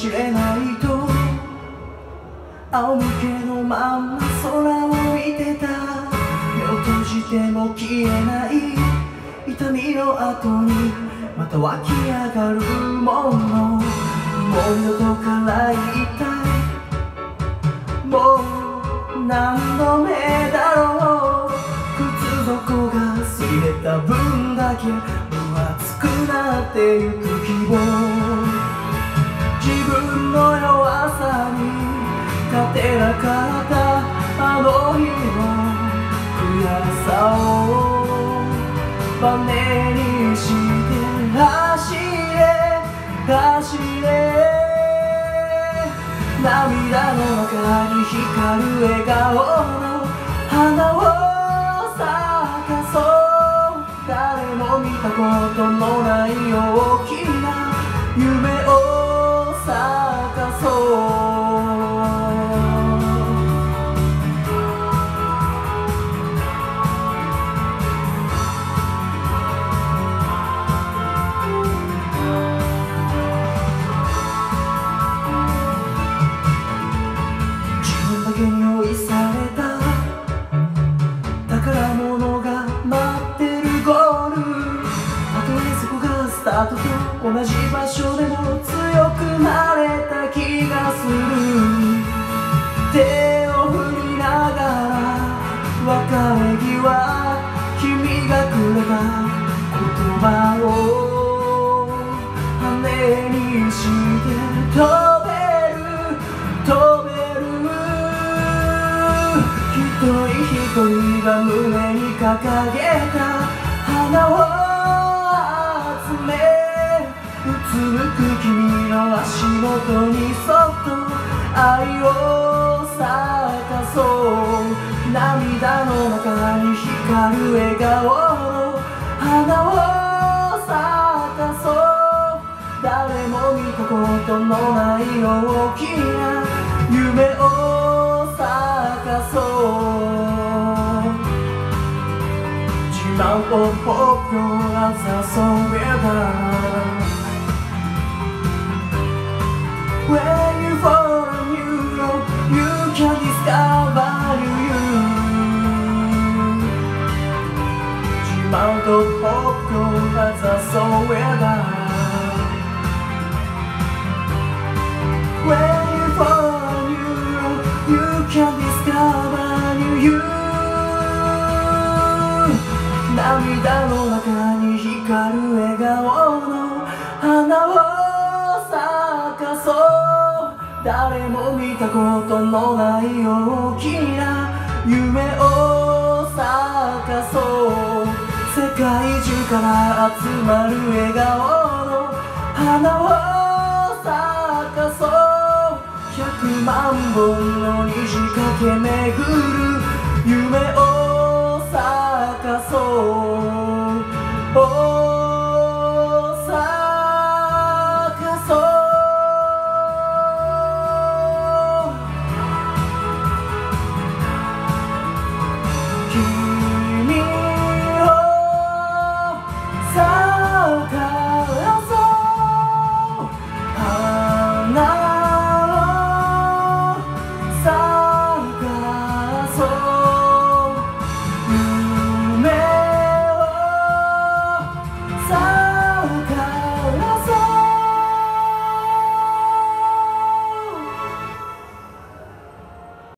二度と走れないと仰向けのまんま空を見てた。目を閉じても消えない痛みの後にまた湧き上がるもの。もう二度からいたいもう何度目だろう。靴底がすれた。分だけ分厚くなってゆく希望。かったあの日の悔しさをバネにして走れ走れ涙の中に光る笑顔の花を咲かそう誰も見たことのない大きな夢された。宝物が待ってるゴール。たとえそこがスタートと同じ場所でも強くなれた気がする。手を振りながら別れ際君がくれた言葉を羽にして花を集めうつむく君の足元にそっと愛を咲かそう。涙の中に光る笑顔の花を咲かそう誰も見たことのない大きな夢を咲かそう。自慢を僕は誘えば When you fall on you know you can discover you 自慢と僕は誘えば When 見たことのない大きな夢を咲かそう。世界中から集まる笑顔の花を咲かそう。100万本の虹かけ巡る。side.